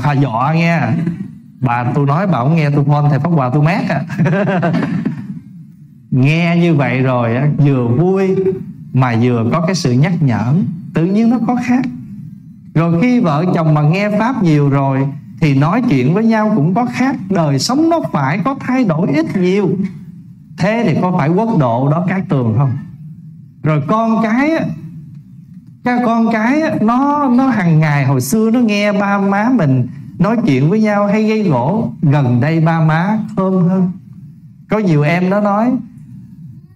hà dọa nghe. Bà tôi nói bà không nghe, tôi phone thầy pháp hòa tôi mát à. Nghe như vậy rồi vừa vui mà vừa có cái sự nhắc nhở. Tự nhiên nó có khác. Rồi khi vợ chồng mà nghe pháp nhiều rồi thì nói chuyện với nhau cũng có khác. Đời sống nó phải có thay đổi ít nhiều. Thế thì có phải quốc độ đó các tường không? Rồi con cái các con cái nó nó hàng ngày, hồi xưa nó nghe ba má mình nói chuyện với nhau hay gây gỗ, gần đây ba má thơm hơn. Có nhiều em nó nói,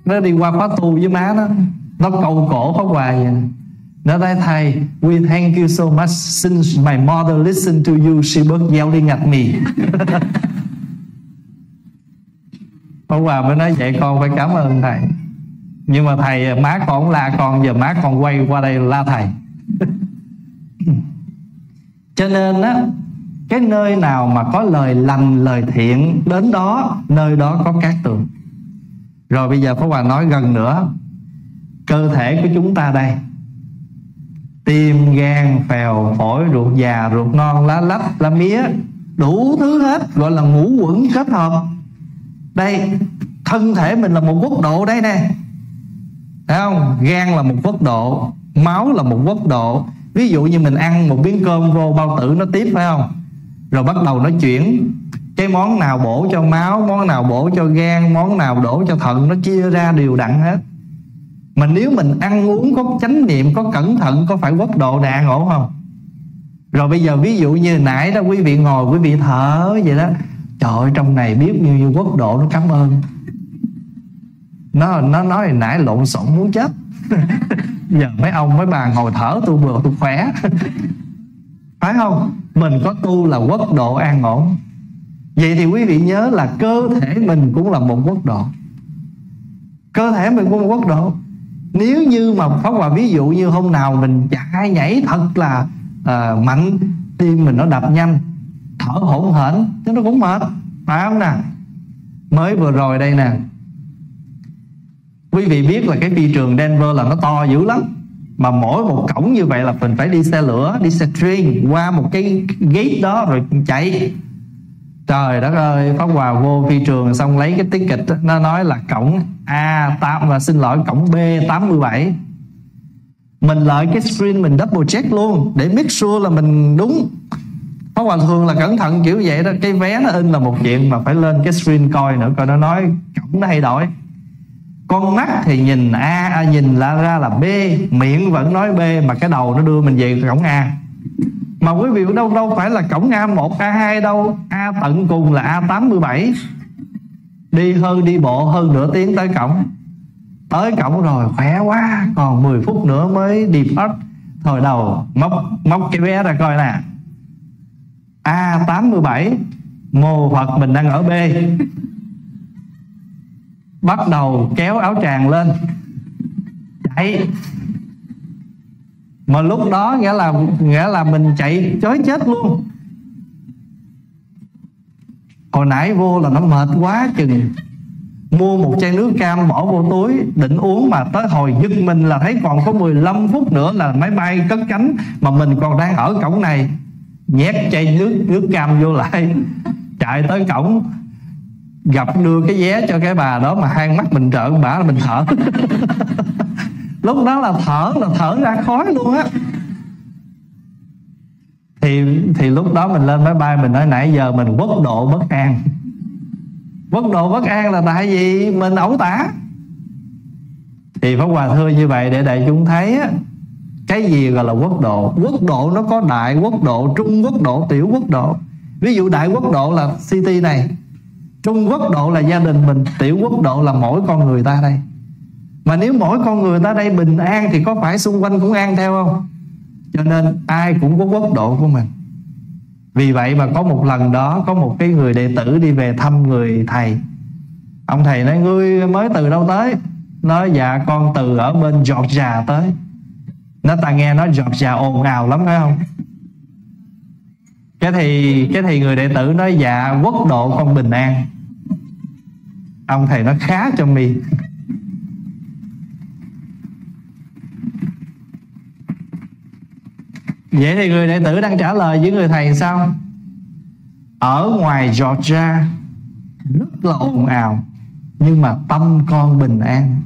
nó đi qua khóa tu với má nó nó cầu cổ khóa hoài vậy nó nói, thầy, we thank you so much. Since my mother listened to you, she bớt yelling at me pháp hòa mới nói, vậy con phải cảm ơn thầy nhưng mà thầy, má con không la con, giờ má con quay qua đây la thầy. Cho nên á, cái nơi nào mà có lời lành, lời thiện, đến đó, nơi đó có cát tường rồi bây giờ Pháp Hòa nói gần nữa, cơ thể của chúng ta đây. Tim, gan, phèo, phổi, ruột già, ruột non, lá lách, lá mía, đủ thứ hết, gọi là ngũ quẩn kết hợp. Đây, thân thể mình là một quốc độ đây nè. Thấy không? Gan là một quốc độ, Máu là một quốc độ. Ví dụ như mình ăn một miếng cơm vô bao tử nó tiếp, phải không? Rồi bắt đầu nó chuyển. Cái món nào bổ cho máu, Món nào bổ cho gan, Món nào đổ cho thận, Nó chia ra đều đặn hết. Mà nếu mình ăn uống có chánh niệm, Có cẩn thận, Có phải quốc độ đàn ổn không? Rồi bây giờ ví dụ như nãy đó Quý vị ngồi, quý vị thở vậy đó. Trời ơi, trong này biết nhiêu nhiêu quốc độ nó cảm ơn nó nó nói nãy lộn xộn muốn chết. Giờ mấy ông mấy bà ngồi thở tôi vừa tôi khỏe. Phải không? Mình có tu là quốc độ an ổn. Vậy thì quý vị nhớ là cơ thể mình cũng là một quốc độ. Cơ thể mình cũng một quốc độ. Nếu như mà phóng hòa ví dụ như hôm nào mình chạy nhảy thật là uh, mạnh tim mình nó đập nhanh thở hổn hển chứ nó cũng mệt. Phải không nè? Mới vừa rồi đây nè quý vị biết là cái phi trường Denver là nó to dữ lắm. Mà mỗi một cổng như vậy là mình phải đi xe lửa, đi xe train, qua một cái gate đó rồi chạy. Trời đất ơi, pháp hòa vô phi trường xong lấy cái ticket nó nói là cổng A 8 là xin lỗi, cổng B 87 mình lợi cái screen, mình double check luôn để make sure là mình đúng. Pháp Hòa thường là cẩn thận kiểu vậy đó, Cái vé nó in là một chuyện Mà phải lên cái screen coi nữa, Coi nó nói cổng nó thay đổi con mắt thì nhìn a à, nhìn là ra là b miệng vẫn nói b mà cái đầu nó đưa mình về cổng a. Mà quý vị đâu đâu phải là cổng a 1 a 2 đâu. A tận cùng là a 87 đi hơn đi bộ hơn nửa tiếng tới cổng. Tới cổng rồi khỏe quá còn 10 phút nữa mới đi depart thời đầu móc móc cái vé ra coi nè. A 87 mô Phật mình đang ở B bắt đầu kéo áo tràng lên. Chạy. Mà lúc đó nghĩa là nghĩa là mình chạy chối chết luôn. Hồi nãy vô là nó mệt quá chừng. Mua một chai nước cam bỏ vô túi, định uống mà tới hồi giật mình là thấy còn có 15 phút nữa là máy bay cất cánh mà mình còn đang ở cổng này. Nhét chai nước nước cam vô lại. Chạy tới cổng gặp đưa cái vé cho cái bà đó mà hai mắt mình trợn bả là mình thở. Lúc đó là thở là thở ra khói luôn á. Thì thì lúc đó mình lên máy bay, mình nói nãy giờ mình quốc độ bất an. Quốc độ bất an là tại vì mình ẩu tả. Thì pháp hòa thưa như vậy để đại chúng thấy á, cái gì gọi là quốc độ? Quốc độ nó có đại quốc độ, trung quốc độ, tiểu quốc độ. Ví dụ đại quốc độ là city này trung quốc độ là gia đình mình, tiểu quốc độ là mỗi con người ta đây. Mà nếu mỗi con người ta đây bình an thì có phải xung quanh cũng an theo không? Cho nên ai cũng có quốc độ của mình. Vì vậy mà có một lần đó, có một cái người đệ tử đi về thăm người thầy. Ông thầy nói, ngươi mới từ đâu tới? Nói dạ con từ ở bên Georgia tới. Nó ta nghe nói Georgia ồn ào lắm, phải không? Cái thì cái thì người đệ tử nói dạ quốc độ con bình an ông thầy nó khá cho mi. Vậy thì người đệ tử đang trả lời với người thầy sao? Ở ngoài Georgia, rất là ồn ào, nhưng mà tâm con bình an.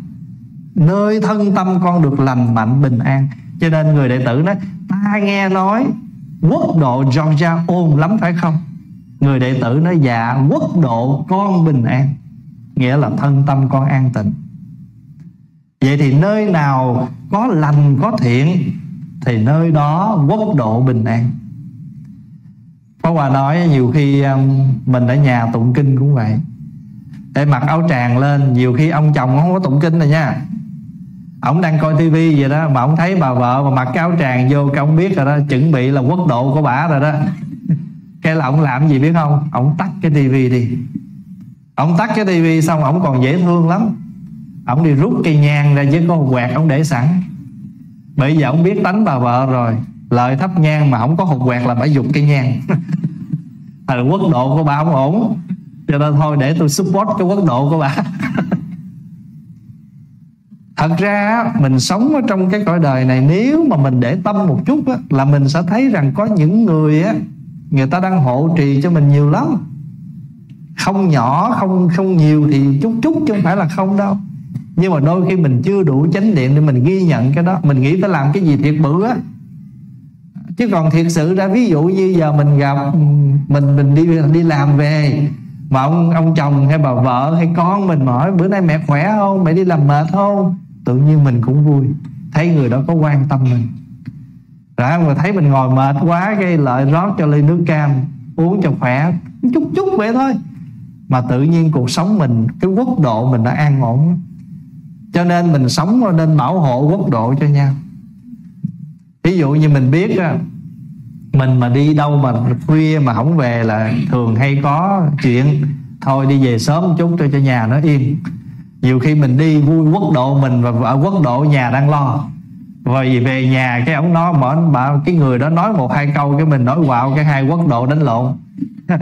Nơi thân tâm con được lành mạnh bình an. Cho nên người đệ tử nói, ta nghe nói quốc độ Georgia ồn lắm phải không? Người đệ tử nói dạ quốc độ con bình an nghĩa là thân tâm con an tịnh. Vậy thì nơi nào có lành, có thiện, thì nơi đó quốc độ bình an. Pháp Hòa nói nhiều khi um, mình ở nhà tụng kinh cũng vậy. Để mặc áo tràng lên, nhiều khi ông chồng không có tụng kinh rồi nha. Ông đang coi tivi vậy đó, mà ông thấy bà vợ mà mặc cái áo tràng vô cái ông biết rồi đó, chuẩn bị là quốc độ của bà rồi đó. Cái là ông làm gì biết không? Ông tắt cái tivi đi ông tắt cái tivi xong ông còn dễ thương lắm. Ông đi rút cây nhang ra với con quẹt ông để sẵn. Bây giờ ông biết đánh bà vợ rồi. Lợi thấp nhang mà không có hột quẹt là phải dùng cây nhang. Là quốc độ của bà không ổn. Cho nên thôi để tôi support cái quốc độ của bà. Thật ra mình sống ở trong cái cõi đời này nếu mà mình để tâm một chút á, là mình sẽ thấy rằng có những người á người ta đang hộ trì cho mình nhiều lắm không nhỏ, không không nhiều thì chút chút chứ không phải là không đâu. Nhưng mà đôi khi mình chưa đủ chánh niệm để mình ghi nhận cái đó. Mình nghĩ phải làm cái gì thiệt bự á. Chứ còn thiệt sự ra, ví dụ như giờ mình gặp, mình mình đi đi làm về, mà ông ông chồng hay bà vợ hay con mình hỏi, bữa nay mẹ khỏe không? Mẹ đi làm mệt không? Tự nhiên mình cũng vui. Thấy người đó có quan tâm mình. Rồi mà thấy mình ngồi mệt quá, cái lợi rót cho ly nước cam, uống cho khỏe. Chút chút vậy thôi mà tự nhiên cuộc sống mình, cái quốc độ mình đã an ổn. Cho nên mình sống nên bảo hộ quốc độ cho nhau. Ví dụ như mình biết mình mà đi đâu mà khuya mà không về là thường hay có chuyện, thôi đi về sớm một chút cho cho nhà nó yên nhiều khi mình đi vui quốc độ mình và ở quốc độ nhà đang lo. Rồi về nhà cái ông nó mở bà cái người đó nói một hai câu cái mình nói quạo cái hai quốc độ đánh lộn.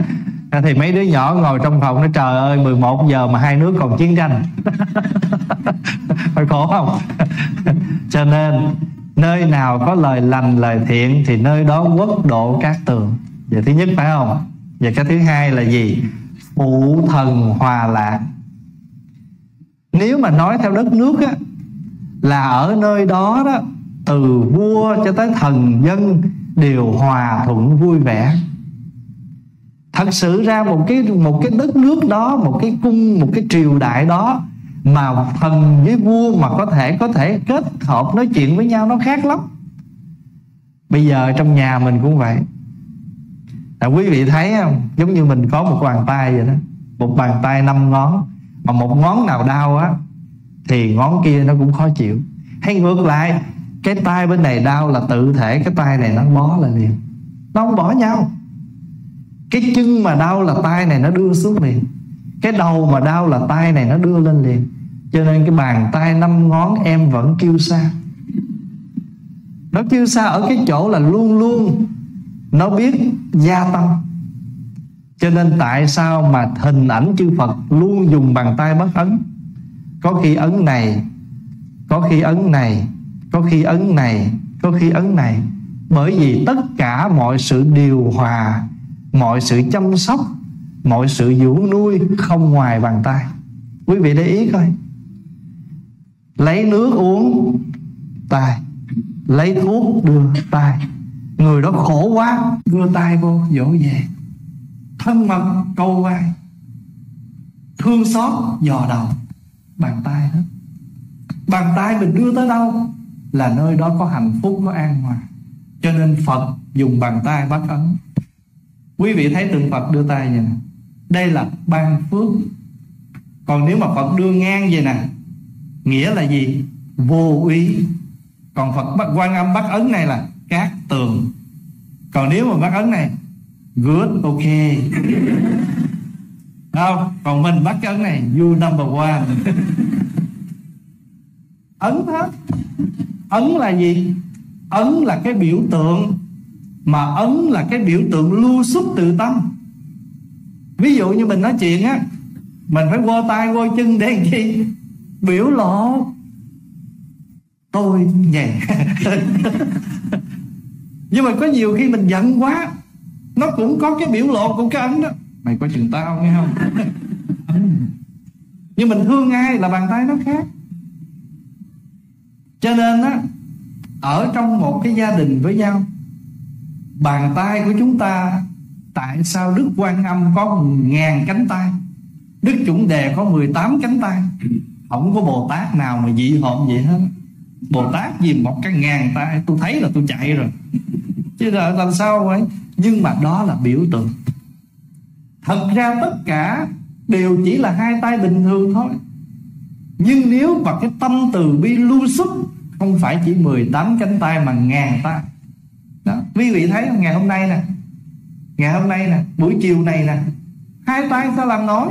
À, thì mấy đứa nhỏ ngồi trong phòng nó trời ơi 11 giờ mà hai nước còn chiến tranh. Phải khổ không? Cho nên, nơi nào có lời lành, lời thiện thì nơi đó quốc độ các tường. Vậy thứ nhất phải không? Và cái thứ hai là gì? Phụ thần hòa lạc. Nếu mà nói theo đất nước á, là ở nơi đó đó, từ vua cho tới thần dân đều hòa thuận vui vẻ thật sự ra một cái một cái đất nước đó, một cái cung, một cái triều đại đó mà thần với vua mà có thể có thể kết hợp nói chuyện với nhau nó khác lắm. Bây giờ trong nhà mình cũng vậy. Là quý vị thấy không? Giống như mình có một bàn tay vậy đó. Một bàn tay năm ngón. Mà một ngón nào đau á, thì ngón kia nó cũng khó chịu. Hay ngược lại, cái tay bên này đau là tự thể, cái tay này nó bó là liền. Nó không bỏ nhau cái chân mà đau là tay này nó đưa xuống liền cái đầu mà đau là tay này nó đưa lên liền. Cho nên cái bàn tay năm ngón em vẫn kêu xa nó kêu xa ở cái chỗ là luôn luôn nó biết gia tâm. Cho nên tại sao mà hình ảnh chư Phật luôn dùng bàn tay bất ấn? Có khi ấn này, có khi ấn này, có khi ấn này, có khi ấn này. Bởi vì tất cả mọi sự điều hòa mọi sự chăm sóc, mọi sự dưỡng nuôi không ngoài bàn tay. Quý vị để ý coi. Lấy nước uống tay lấy thuốc đưa tay. Người đó khổ quá, đưa tay vô, dỗ về. Thân mật, câu vai. Thương xót, dò đầu. Bàn tay đó. Bàn tay mình đưa tới đâu? Là nơi đó có hạnh phúc có an hòa. Cho nên phật dùng bàn tay bắt ấn quý vị thấy tượng phật đưa tay vậy nè. Đây là ban phước. Còn nếu mà phật đưa ngang vậy nè, nghĩa là gì? Vô úy còn phật bắt quan âm bắt ấn này là cát tường. Còn nếu mà bắt ấn này, good, ok. Không còn mình bắt cái ấn này, you number one. Ấn hết. Ấn là gì? Ấn là cái biểu tượng mà ấn là cái biểu tượng lưu xuất từ tâm. Ví dụ như mình nói chuyện á, mình phải quơ tay, quơ chân để làm chi biểu lộ. Tôi nhẹ. Nhưng mà có nhiều khi mình giận quá, nó cũng có cái biểu lộ của cái ấn đó. Mày có chừng tao, nghe không? Nhưng mình thương ai là bàn tay nó khác. Cho nên á, ở trong một cái gia đình với nhau bàn tay của chúng ta, tại sao đức quan âm có ngàn cánh tay? Đức Chủng đề có 18 cánh tay. Không có bồ tát nào mà dị hợm vậy hết. Bồ tát gì một cái ngàn tay? Tôi thấy là tôi chạy rồi. Chứ là làm sao vậy? Nhưng mà đó là biểu tượng. Thật ra tất cả đều chỉ là hai tay bình thường thôi. Nhưng nếu mà cái tâm từ bi lưu xuất không phải chỉ 18 cánh tay mà ngàn tay đó. Quý vị thấy ngày hôm nay nè. Ngày hôm nay nè. Buổi chiều này nè. Hai tay sao làm nói.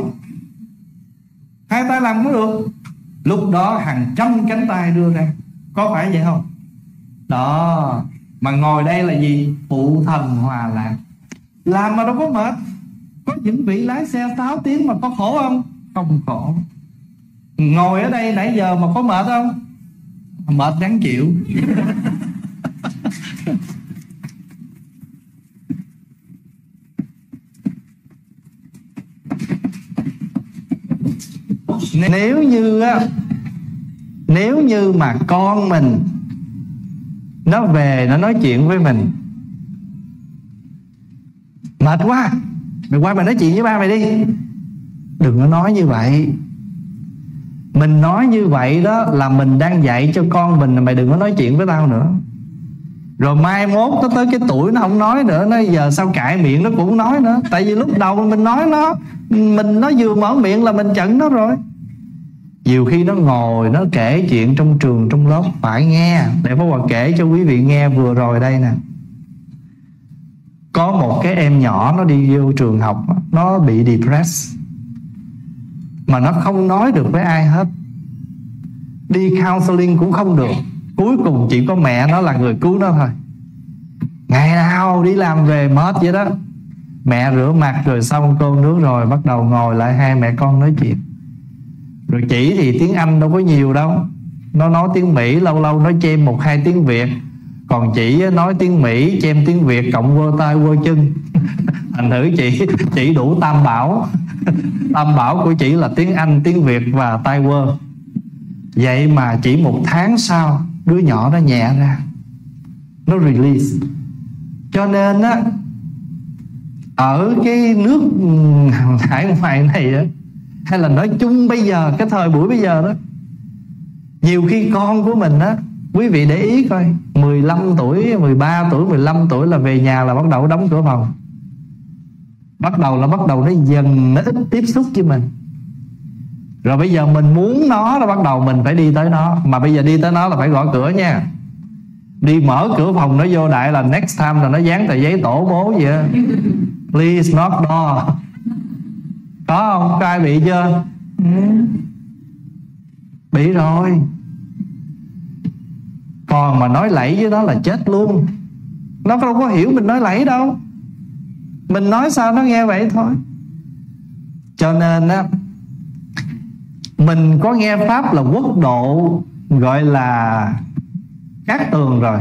Hai tay làm có được. Lúc đó hàng trăm cánh tay đưa ra. Có phải vậy không? Đó. Mà ngồi đây là gì? Phụ thần hòa lạc. Làm mà đâu có mệt. Có những vị lái xe 6 tiếng mà có khổ không? Không khổ. Ngồi ở đây nãy giờ mà có mệt không? Mệt đáng chịu. nếu như á, nếu như mà con mình nó về nó nói chuyện với mình, mệt quá mày qua mày nói chuyện với ba mày đi. Đừng có nói như vậy. Mình nói như vậy đó là mình đang dạy cho con mình là mày đừng có nói chuyện với tao nữa. Rồi mai mốt nó tới cái tuổi nó không nói nữa, nó giờ sao cãi miệng nó cũng nói nữa. Tại vì lúc đầu mình nói nó, mình nó vừa mở miệng là mình chặn nó rồi nhiều khi nó ngồi, nó kể chuyện trong trường, trong lớp, phải nghe. Để Pháp Hòa kể cho quý vị nghe vừa rồi đây nè. Có một cái em nhỏ, nó đi vô trường học, nó bị depressed. Mà nó không nói được với ai hết. Đi counseling cũng không được. Cuối cùng chỉ có mẹ nó là người cứu nó thôi. Ngày nào đi làm về mệt vậy đó. Mẹ rửa mặt rồi xong cơm nước rồi bắt đầu ngồi lại hai mẹ con nói chuyện rồi chỉ thì tiếng anh đâu có nhiều đâu. Nó nói tiếng mỹ, lâu lâu nói chêm một hai tiếng việt. Còn chị nói tiếng mỹ, chêm tiếng việt, cộng vơ tay vơ chân. Thành thử chị chỉ đủ tam bảo. Tam bảo của chị là tiếng anh, tiếng việt và tay quơ. Vậy mà chỉ một tháng sau, đứa nhỏ nó nhẹ ra. Nó release. Cho nên á, ở cái nước hải ngoại này á hay là nói chung bây giờ, cái thời buổi bây giờ đó. Nhiều khi con của mình á, quý vị để ý coi 15 tuổi 13 tuổi 15 tuổi là về nhà là bắt đầu đóng cửa phòng. Bắt đầu là bắt đầu nó dần nó ít tiếp xúc với mình. Rồi bây giờ mình muốn nó là bắt đầu mình phải đi tới nó. Mà bây giờ đi tới nó là phải gõ cửa nha. Đi mở cửa phòng nó vô đại là next time là nó dán tờ giấy tổ bố vậy đó. please knock door có không? Có ai bị chưa? Ừ. Bị rồi. Còn mà nói lẫy với nó là chết luôn. Nó đâu có hiểu mình nói lẫy đâu. Mình nói sao nó nghe vậy thôi. Cho nên á, mình có nghe pháp là quốc độ gọi là cát tường rồi.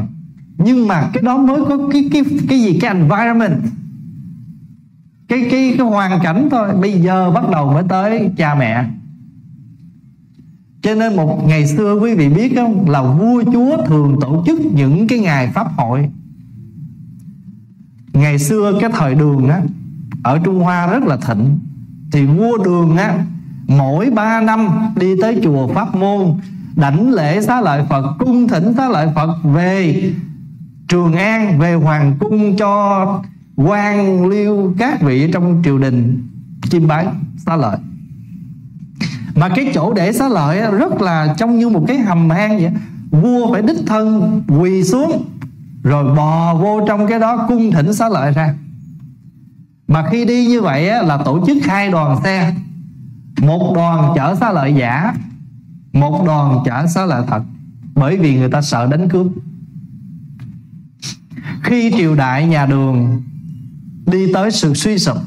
Nhưng mà cái đó mới có cái cái cái gì? Cái environment cái cái cái hoàn cảnh thôi. Bây giờ bắt đầu mới tới cha mẹ. Cho nên một ngày xưa quý vị biết không, là vua chúa thường tổ chức những cái ngày pháp hội. Ngày xưa cái thời đường á, ở trung hoa rất là thịnh. Thì vua đường á, mỗi ba năm đi tới chùa pháp môn, đảnh lễ xá lợi phật, cung thỉnh xá lợi phật về trường an, về hoàng cung cho quan liêu các vị trong triều đình chiêm bái xá lợi. Mà cái chỗ để xá lợi rất là trông như một cái hầm hang vậy. Vua phải đích thân quỳ xuống, rồi bò vô trong cái đó cung thỉnh xá lợi ra. Mà khi đi như vậy là tổ chức hai đoàn xe. Một đoàn chở xá lợi giả, một đoàn chở xá lợi thật, bởi vì người ta sợ đánh cướp. Khi triều đại nhà đường đi tới sự suy sụp.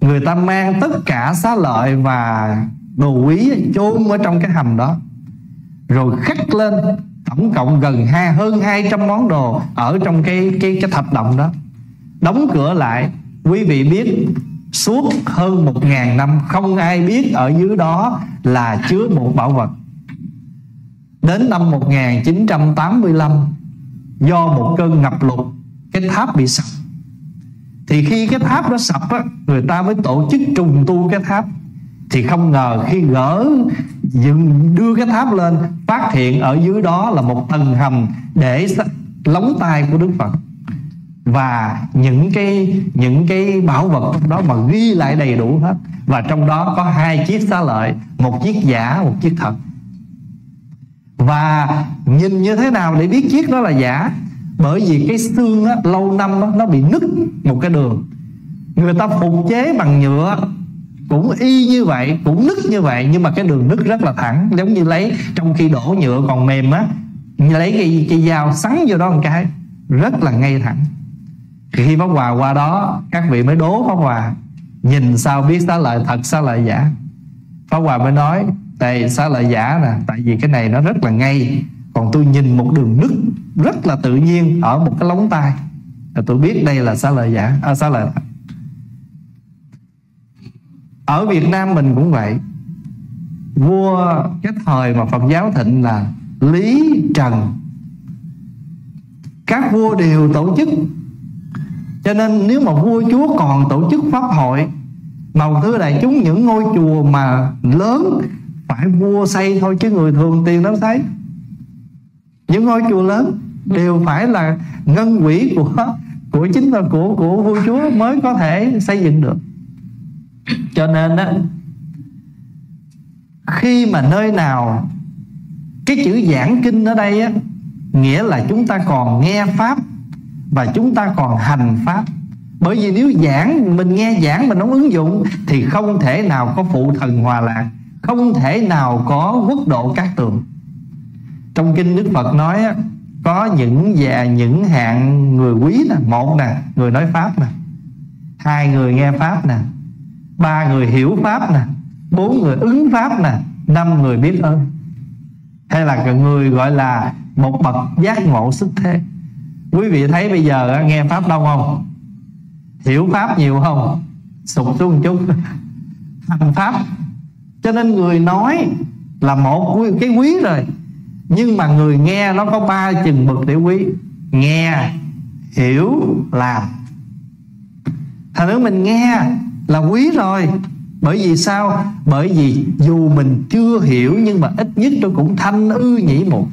Người ta mang tất cả xá lợi và đồ quý chôn ở trong cái hầm đó, rồi khắc lên tổng cộng gần hai, hơn 200 món đồ ở trong cái cái cái thập động đó. Đóng cửa lại, quý vị biết, suốt hơn một ngàn năm không ai biết ở dưới đó là chứa một bảo vật. Đến năm 1985 do một cơn ngập lụt, cái tháp bị sập thì khi cái tháp nó sập á, người ta mới tổ chức trùng tu cái tháp. Thì không ngờ khi gỡ dựng đưa cái tháp lên phát hiện ở dưới đó là một tầng hầm để lóng tay của Đức Phật. Và những cái những cái bảo vật đó mà ghi lại đầy đủ hết. Và trong đó có hai chiếc xá lợi một chiếc giả một chiếc thật. Và nhìn như thế nào để biết chiếc đó là giả? Bởi vì cái xương á, lâu năm á, nó bị nứt một cái đường. Người ta phục chế bằng nhựa cũng y như vậy cũng nứt như vậy nhưng mà cái đường nứt rất là thẳng giống như lấy trong khi đổ nhựa còn mềm á lấy cái, cái dao sắn vô đó một cái rất là ngay thẳng. Khi Pháp Hòa qua đó các vị mới đố Pháp Hòa nhìn sao biết xá lợi thật xá lợi giả? Pháp Hòa mới nói đây xá lợi giả nè tại vì cái này nó rất là ngay còn tôi nhìn một đường nứt rất là tự nhiên ở một cái lóng tay là tôi biết đây là xá lợi giả à, xá lợi. Ở Việt Nam mình cũng vậy. Vua cái thời mà Phật giáo thịnh là Lý Trần. Các vua đều tổ chức. Cho nên nếu mà vua chúa còn tổ chức pháp hội mà thưa đại chúng những ngôi chùa mà lớn phải vua xây thôi chứ người thường tiền đâu thấy những ngôi chùa lớn đều phải là ngân quỹ của của chính là của của vua chúa mới có thể xây dựng được. Cho nên á, khi mà nơi nào cái chữ giảng kinh ở đây á, nghĩa là chúng ta còn nghe pháp và chúng ta còn hành pháp. Bởi vì nếu giảng, mình nghe giảng mình không ứng dụng thì không thể nào có phụ thần hòa lạc, không thể nào có quốc độ các tường. Trong kinh đức phật nói á có những và những hạng người quý nè, một nè, người nói pháp nè. Hai người nghe pháp nè. Ba người hiểu pháp nè. Bốn người ứng pháp nè. Năm người biết ơn. Hay là người gọi là một bậc giác ngộ xuất thế. Quý vị thấy bây giờ nghe pháp đông không? Hiểu pháp nhiều không? Sụp xuống một chút. Hành pháp. Cho nên người nói là một, cái quý rồi nhưng mà người nghe nó có ba chừng bậc để quý. Nghe hiểu làm. Thành nữa mình nghe là quý rồi. Bởi vì sao? Bởi vì dù mình chưa hiểu nhưng mà ít nhất tôi cũng thanh ư nhĩ một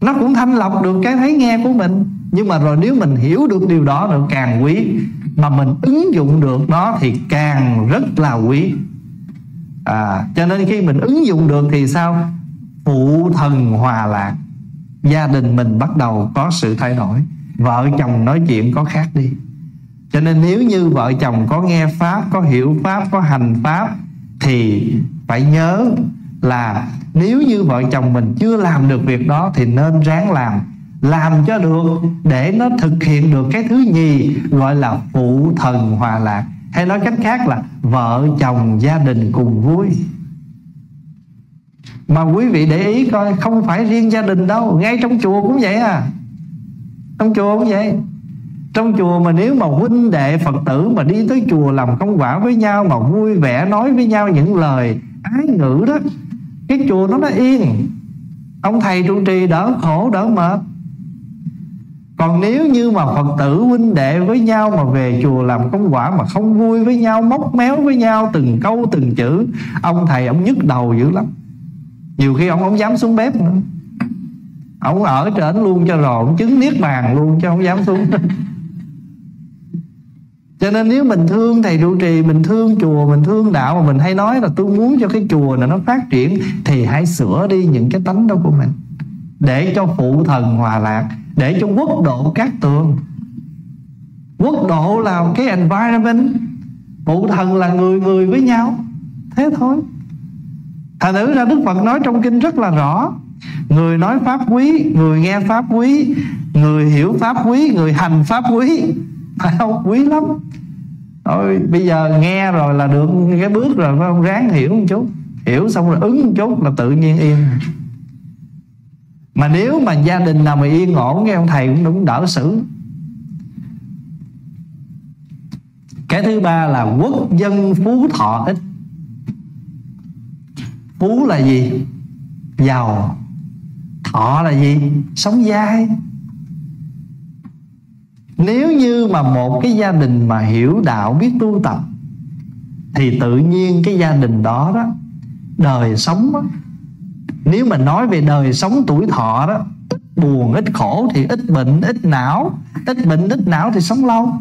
nó cũng thanh lọc được cái thấy nghe của mình. Nhưng mà rồi nếu mình hiểu được điều đó rồi càng quý. Mà mình ứng dụng được nó thì càng rất là quý. À, cho nên khi mình ứng dụng được thì sao? Phụ thần hòa lạc. Gia đình mình bắt đầu có sự thay đổi. Vợ chồng nói chuyện có khác đi. Cho nên nếu như vợ chồng có nghe pháp, có hiểu pháp, có hành pháp, thì phải nhớ là nếu như vợ chồng mình chưa làm được việc đó thì nên ráng làm. Làm cho được, để nó thực hiện được cái thứ nhì gọi là phụ thần hòa lạc. Hay nói cách khác là vợ chồng gia đình cùng vui mà quý vị để ý coi, không phải riêng gia đình đâu, ngay trong chùa cũng vậy à. Trong chùa cũng vậy. Trong chùa mà nếu mà huynh đệ phật tử mà đi tới chùa làm công quả với nhau, mà vui vẻ nói với nhau những lời ái ngữ đó, cái chùa nó nó yên. Ông thầy trụ trì đỡ khổ, đỡ mệt. Còn nếu như mà phật tử huynh đệ với nhau mà về chùa làm công quả mà không vui với nhau, móc méo với nhau từng câu, từng chữ, ông thầy ông nhức đầu dữ lắm nhiều khi ông không dám xuống bếp nữa. Ông ở trên luôn cho rồi ông chứng niết bàn luôn chứ không dám xuống. Cho nên nếu mình thương thầy trụ trì, mình thương chùa, mình thương đạo mà mình hay nói là tôi muốn cho cái chùa này nó phát triển, thì hãy sửa đi những cái tánh đó của mình. Để cho phụ thần hòa lạc, để cho quốc độ các tường. Quốc độ là cái environment. Phụ thần là người người với nhau. Thế thôi thành thử ra đức phật nói trong kinh rất là rõ. Người nói pháp quý, người nghe pháp quý, người hiểu pháp quý, người hành pháp quý. Phải không? Quý lắm. Thôi, bây giờ nghe rồi là được cái bước rồi, phải không? Ráng hiểu một chút. Hiểu xong rồi ứng một chút là tự nhiên yên. Mà nếu mà gia đình nào mà yên ổn nghe ông thầy cũng đúng đỡ xử. Cái thứ ba là quốc dân phú thọ ích phú là gì? Giàu. Thọ là gì? Sống dai. Nếu như mà một cái gia đình mà hiểu đạo biết tu tập thì tự nhiên cái gia đình đó đó đời sống đó, nếu mà nói về đời sống tuổi thọ đó ít buồn ít khổ thì ít bệnh ít não ít bệnh ít não thì sống lâu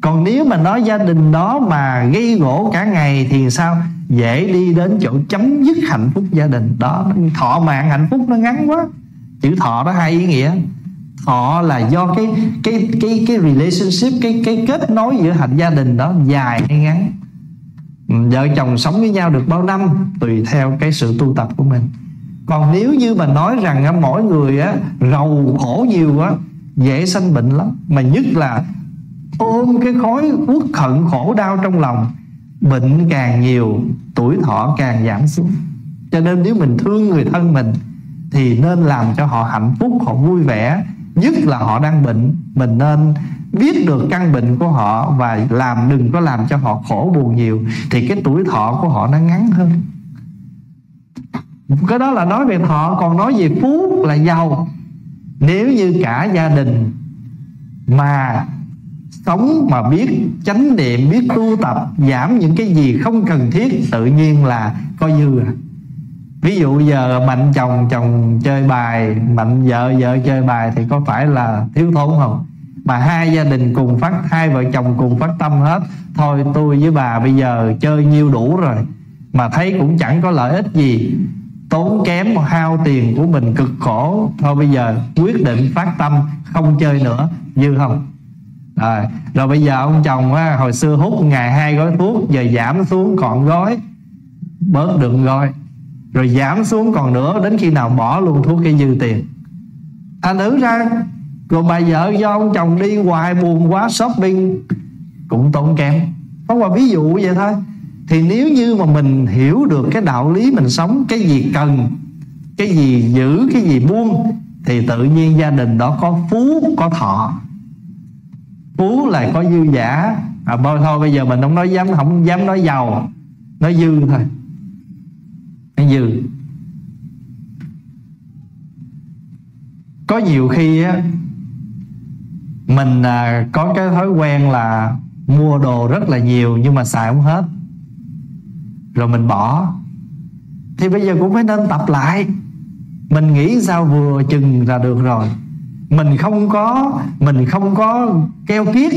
còn nếu mà nói gia đình đó mà gây gỗ cả ngày thì sao? Dễ đi đến chỗ chấm dứt hạnh phúc gia đình. Đó, thọ mạng hạnh phúc nó ngắn quá. Chữ thọ đó hai ý nghĩa. Thọ là do cái cái cái cái relationship, cái cái kết nối giữa hạnh gia đình đó dài hay ngắn. Ừ, vợ chồng sống với nhau được bao năm tùy theo cái sự tu tập của mình. Còn nếu như mà nói rằng mỗi người á, rầu khổ nhiều á dễ sanh bệnh lắm. Mà nhất là ôm cái khối uất hận khổ đau trong lòng, bệnh càng nhiều, tuổi thọ càng giảm xuống. Cho nên nếu mình thương người thân mình, thì nên làm cho họ hạnh phúc, họ vui vẻ. Nhất là họ đang bệnh, mình nên biết được căn bệnh của họ và làm, đừng có làm cho họ khổ buồn nhiều, thì cái tuổi thọ của họ nó ngắn hơn. Cái đó là nói về thọ, còn nói về phú là giàu. Nếu như cả gia đình mà sống mà biết, chánh niệm, biết tu tập, giảm những cái gì không cần thiết, tự nhiên là coi dư à. Ví dụ giờ mạnh chồng chồng chơi bài, mạnh vợ vợ chơi bài thì có phải là thiếu thốn không? Mà hai gia đình cùng phát, hai vợ chồng cùng phát tâm hết, thôi tôi với bà bây giờ chơi nhiêu đủ rồi, mà thấy cũng chẳng có lợi ích gì. Tốn kém hao tiền của mình cực khổ, thôi bây giờ quyết định phát tâm, không chơi nữa, dư không? À, rồi bây giờ ông chồng á, hồi xưa hút ngày hai gói thuốc giờ giảm xuống còn gói bớt được gói. Rồi giảm xuống còn nữa đến khi nào bỏ luôn thuốc cái dư tiền. Thành thử ra rồi bà vợ do ông chồng đi hoài buồn quá shopping cũng tốn kém. Có qua ví dụ vậy thôi. Thì nếu như mà mình hiểu được cái đạo lý mình sống cái gì cần cái gì giữ cái gì buông thì tự nhiên gia đình đó có phú có thọ phú là có dư giả. À, thôi bây giờ mình không nói dám không dám nói giàu. Nói dư thôi. Nói dư. Có nhiều khi á mình à, có cái thói quen là mua đồ rất là nhiều nhưng mà xài không hết. Rồi mình bỏ. Thì bây giờ cũng phải nên tập lại. Mình nghĩ sao vừa chừng là được rồi mình không có, mình không có keo kiết,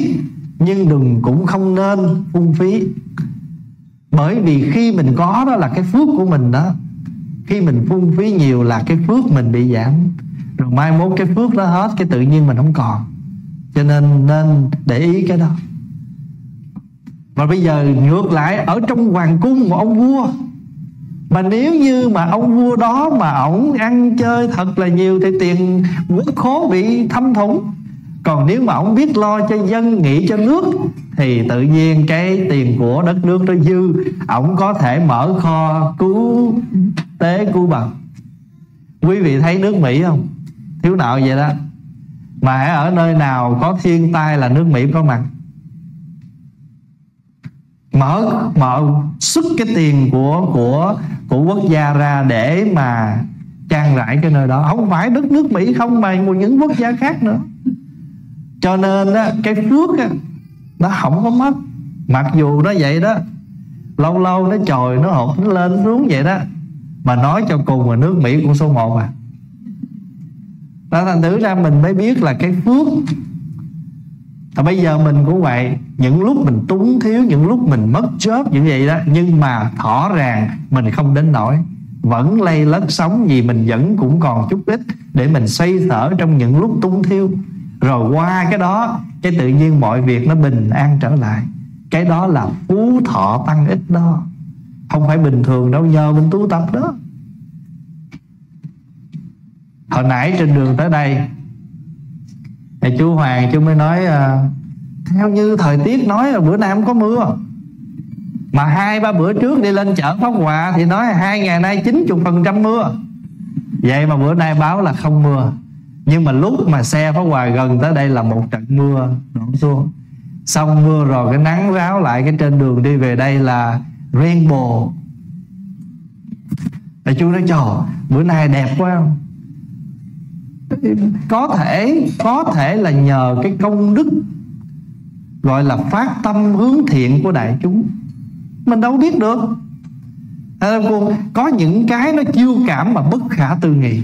nhưng đừng cũng không nên phung phí. Bởi vì khi mình có đó là cái phước của mình đó. Khi mình phung phí nhiều là cái phước mình bị giảm. Rồi mai mốt cái phước đó hết, cái tự nhiên mình không còn. Cho nên nên để ý cái đó. Và bây giờ ngược lại, ở trong hoàng cung của ông vua mà nếu như mà ông vua đó mà ổng ăn chơi thật là nhiều thì tiền quốc khố bị thâm thủng. Còn nếu mà ông biết lo cho dân, nghĩ cho nước, thì tự nhiên cái tiền của đất nước nó dư, ổng có thể mở kho cứu tế cứu bằng. Quý vị thấy nước mỹ không? Thiếu nợ vậy đó. Mà ở nơi nào có thiên tai là nước mỹ có mặt mở mở xuất cái tiền của của của quốc gia ra để mà trang rải cái nơi đó. Không phải đất nước mỹ không mà những quốc gia khác nữa. Cho nên á, cái phước á, nó không có mất. Mặc dù nó vậy đó lâu lâu nó trồi nó hột nó lên xuống vậy đó. Mà nói cho cùng là nước mỹ cũng số 1 à. Đó thành thử ra mình mới biết là cái phước và bây giờ mình cũng vậy. Những lúc mình túng thiếu, những lúc mình mất chớp như vậy đó, nhưng mà rõ ràng, mình không đến nổi vẫn lây lất sống vì mình vẫn cũng còn chút ít để mình xoay sở trong những lúc túng thiếu. Rồi qua cái đó, cái tự nhiên mọi việc nó bình an trở lại. Cái đó là phú thọ tăng ít đó. Không phải bình thường đâu, nhờ mình tu tập đó. Hồi nãy trên đường tới đây thì chú Hoàng chú mới nói uh, theo như thời tiết nói là bữa nay không có mưa. Mà hai ba bữa trước đi lên chợ Pháp Hòa thì nói hai ngày nay 90 phần trăm mưa. Vậy mà bữa nay báo là không mưa. Nhưng mà lúc mà xe Pháp Hòa gần tới đây là một trận mưa đổ xuống. Xong mưa rồi cái nắng ráo lại cái trên đường đi về đây là rainbow. Đại chú nói trời bữa nay đẹp quá không? Có thể có thể là nhờ cái công đức, gọi là phát tâm hướng thiện của đại chúng. Mình đâu biết được. Có những cái nó chiêu cảm mà bất khả tư nghị.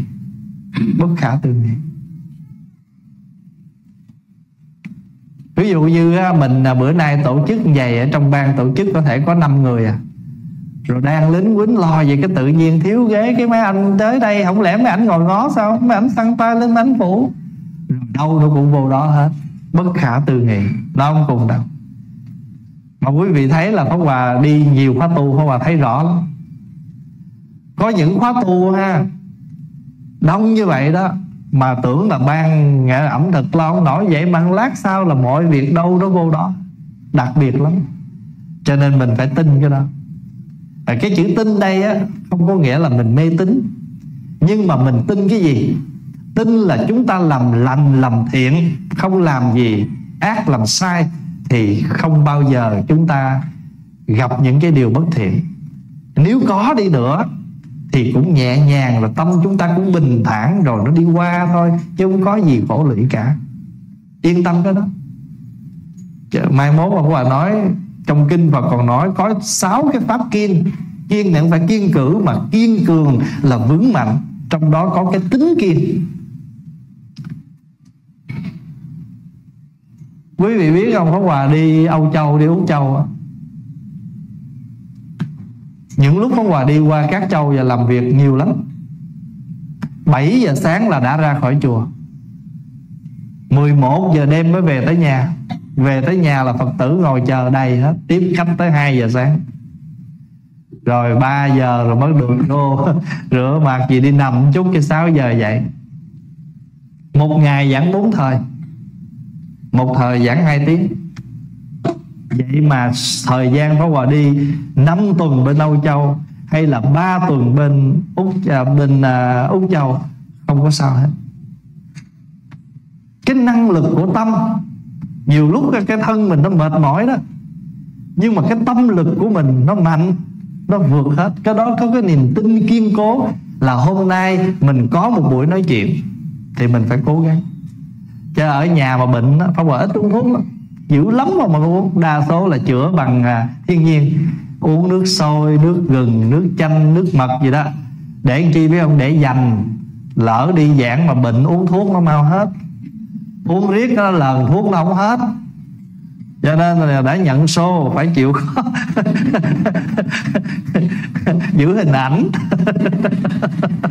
Bất khả tư nghị. Ví dụ như mình à, bữa nay tổ chức vậy, ở trong ban tổ chức có thể có 5 người à rồi đang lính quýnh lo về cái tự nhiên thiếu ghế, cái mấy anh tới đây, không lẽ mấy anh ngồi ngó sao? Mấy anh xăng tay lên mấy anh phủ? Rồi đâu nó cũng vô đó hết. Bất khả tư nghị. Nó không cùng đâu. Mà quý vị thấy là Pháp Hòa đi nhiều khóa tu, Pháp Hòa thấy rõ lắm. Có những khóa tu ha, đông như vậy đó, mà tưởng là ban nghệ ẩm thực lo không nổi vậy mà lát sau là mọi việc đâu nó vô đó. Đặc biệt lắm. Cho nên mình phải tin cái đó và cái chữ tin đây á, không có nghĩa là mình mê tín. Nhưng mà mình tin cái gì? Tin là chúng ta làm lành, làm thiện, không làm gì ác, làm sai, thì không bao giờ chúng ta gặp những cái điều bất thiện. Nếu có đi nữa, thì cũng nhẹ nhàng là tâm chúng ta cũng bình thản rồi nó đi qua thôi, chứ không có gì khổ lụy cả. Yên tâm cái đó. Mai mốt mà bà nói trong kinh Phật còn nói, có sáu cái pháp kiên. Kiên này không phải kiên cử, mà kiên cường là vững mạnh. Trong đó có cái tính kiên. Quý vị biết không? Có Hòa đi Âu Châu, đi Úc Châu những lúc có Hòa đi qua các châu và làm việc nhiều lắm. 7 giờ sáng là đã ra khỏi chùa. 11 giờ đêm mới về tới nhà. Về tới nhà là Phật tử ngồi chờ đầy hết. Tiếp khách tới 2 giờ sáng. Rồi 3 giờ rồi mới được vô Rửa mặt gì đi nằm chút cho 6 giờ dậy. Một ngày giảng bốn thời. Một thời giảng 2 tiếng. Vậy mà thời gian Pháp Hòa đi 5 tuần bên Âu Châu hay là 3 tuần bên Úc à, bên à, Úc Châu không có sao hết. Cái năng lực của tâm nhiều lúc cái, thân mình nó mệt mỏi đó nhưng mà cái tâm lực của mình nó mạnh nó vượt hết. Cái đó có cái niềm tin kiên cố là hôm nay mình có một buổi nói chuyện thì mình phải cố gắng. Chứ ở nhà mà bệnh đó, phải ít uống thuốc lắm dữ lắm mà mà uống. Đa số là chữa bằng à, thiên nhiên. Uống nước sôi nước gừng nước chanh nước mật gì đó. Để chi biết không? Để dành lỡ đi giảng mà bệnh uống thuốc nó mau hết uống riết nó lần thuốc nó không hết. Cho nên là đã nhận xô phải chịu khó. Giữ hình ảnh.